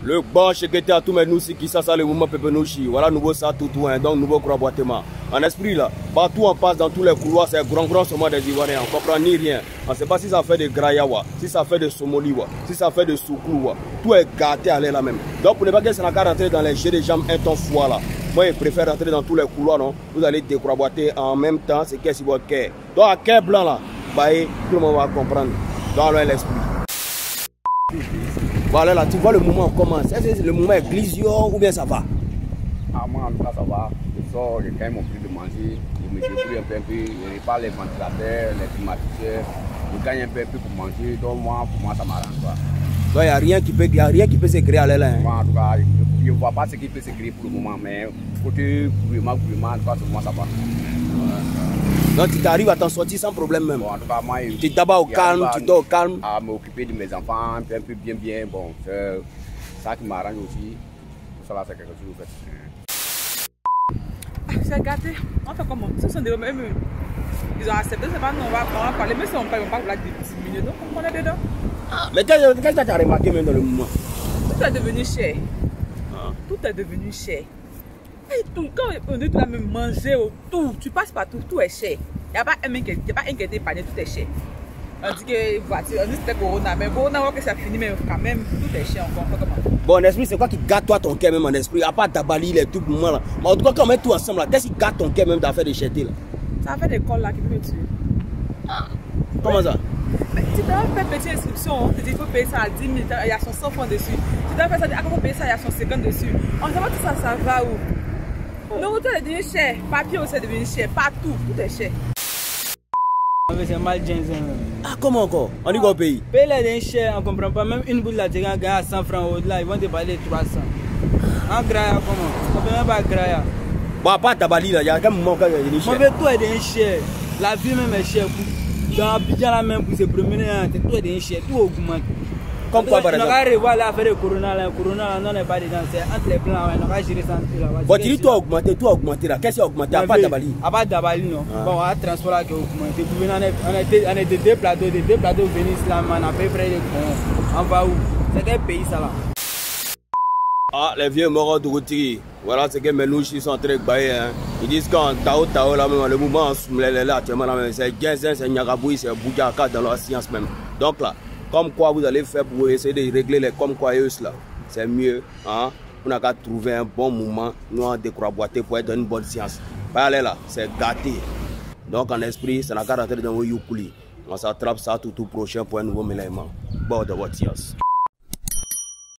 Le bon Chekete à tous mes nous qui ça, ça le mouvement Pepenouchi. Voilà nouveau ça tout hein, donc nouveau croix-boitement. En esprit là, partout on passe dans tous les couloirs, c'est grand grand seulement des Ivoiriens. On comprend ni rien. On ne sait pas si ça fait de Grayawa, si ça fait de Somoliwa, si ça fait de Souklouwa. Tout est gâté à l'air même. Donc pour ne pas que ça n'a qu'à rentrer dans les jeux de jambes un ton foie là. Moi je préfère rentrer dans tous les couloirs non. Vous allez décroître en même temps c'est qu'est-ce votre cœur. Donc à cœur blanc là, bah, tout le monde va comprendre. Dans l'esprit. Voilà, là, tu vois le moment commence. Est-ce que le moment est ou bien ça va? Ah, moi, en tout cas, ça va. Je sors, je gagne mon prix de manger. Je me débrouille un peu, un peu. Je répare les ventilateurs, les climatiseurs. Je gagne un peu, un peu pour manger. Donc, moi, pour moi, ça m'arrange. Donc, il n'y a rien qui peut, y a rien qui peut se créer à l'aile. Hein? Moi, en tout cas, je ne vois pas ce qui peut se créer pour le moment. Mais côté gouvernement, gouvernement, en tout cas, pour moi, ça va. Donc tu arrives à t'en sortir sans problème même. Bon, en tout cas, moi, tu t'abats au calme, tu dors au calme. À m'occuper de mes enfants, un peu, un peu bien, bien. Bon, c'est ça qui m'arrange aussi. Tout ça là, c'est quelque chose fait. C'est gâté. On fait comment? Ce sont des mêmes. Ils ont accepté, c'est pas nous, on va, on va parler. Mais si on parle, on parle de 10 minutes, donc on est dedans. Ah, mais qu'est-ce que tu as remarqué même dans le moment Tout est devenu cher. Ah. Tout est devenu cher. Et tout, quand on est tout là même manger, tout, tu passes partout, tout est cher. Il n'y a pas un qui inquiété par tout est cher. On dit que voiture, on dit c'était Corona, mais Corona, on que ça finit, mais quand même, tout est cher encore. Comment Bon, en esprit, c'est quoi qui gâte toi ton cœur même en esprit À part Dabali, les trucs, moment là? Mais en tout cas, quand on met tout ensemble là, qu'est-ce qui gâte ton cœur même d'affaire de cherté là? Ça fait des cols là qui me. Ah. Comment ça? Mais tu dois faire une petite inscription, on te dit qu'il faut payer ça à 10 000, il y a son 100 francs dessus. Tu dois faire ça, il faut payer ça, il y a son 50 dessus. On ne sait pas tout ça, ça va où? Tout est devenu cher, papier aussi est devenu cher, partout, tout est cher. C'est mal. Ah, comment encore On dit qu'on paye Paye les cher, on comprend pas. Même une boule là, tu gagnes à 100 francs au-delà, ils vont te parler de 300. En Graya, comment On peut même pas Graya. À part Tabali là, il y a un moment où il est cher. Mon tout est devenu cher. La vie même est chère. Dans Abidjan là même, pour se promener, tout est devenu cher, tout augmente. Comme quoi, par exemple On va revoir l'affaire de Corona. Là. Corona, là, non, n'est pas dedans. C'est entre les blancs. On va gérer ça. Bon, tu dis tout a augmenté, tout a augmenté là. Qu'est-ce qui a augmenté À part Dabali? À part Dabali, non. Ah. Bon, on a transport là qui a augmenté. On est, on de deux plateaux, de deux plateaux venus là, on a payé près de On va où? C'est quel pays ça là ah, les vieux morts de Routiri. Voilà ce que mes louches sont en train de bailler. Hein. Ils disent qu'en Tao Tao, là, même, le mouvement là, actuellement, là, c'est Genzin, c'est Nyagaboui, c'est Boudjaka dans leur science même. Donc là, comme quoi vous allez faire pour essayer de régler les comme quoi là. C'est mieux. Hein? On a qu'à trouver un bon moment, nous en décroître pour être dans une bonne science. Pas là, c'est gâté. Donc en esprit, ça n'a qu'à rentrer dans vos yukuli. On s'attrape ça tout, tout prochain pour un nouveau mélange. Bon de votre science.